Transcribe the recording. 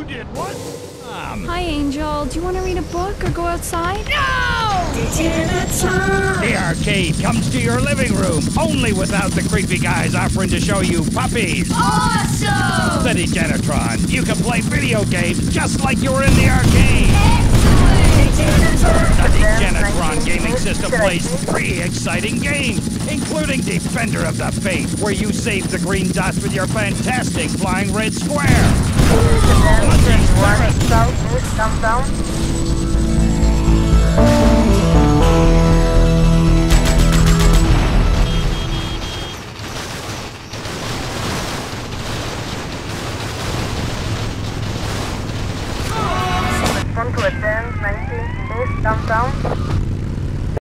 You did what? Um, Hi, Angel. Do you want to read a book or go outside? No! The arcade comes to your living room, only without the creepy guys offering to show you puppies. Awesome! the Degenatron, you can play video games just like you're in the arcade. the Degenatron gaming system plays three exciting games, including Defender of the Faith, where you save the green dots with your fantastic flying red square. Downtown. Respond to attend 19 East downtown.